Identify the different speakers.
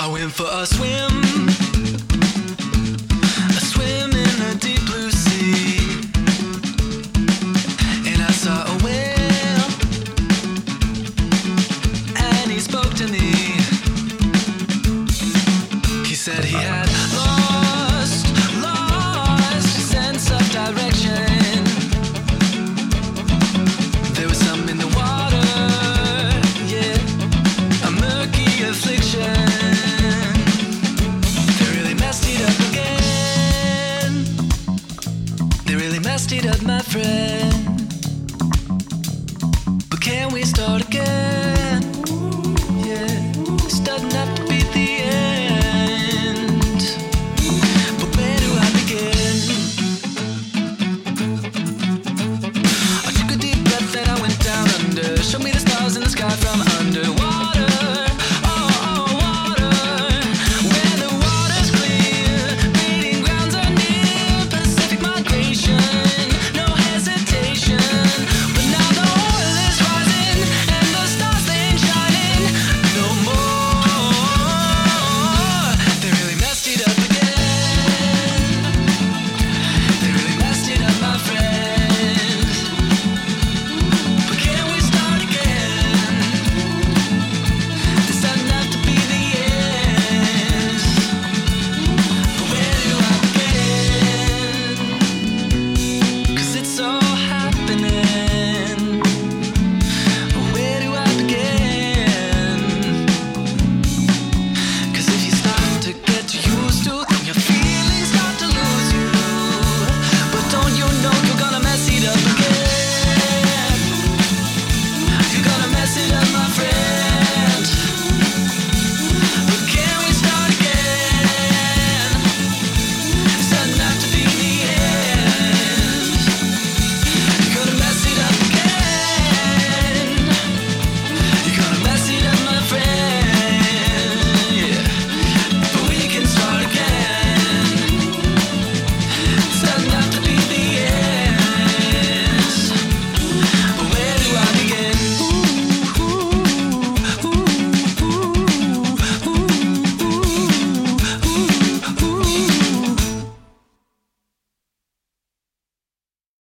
Speaker 1: I went for a swim, it up, my friend.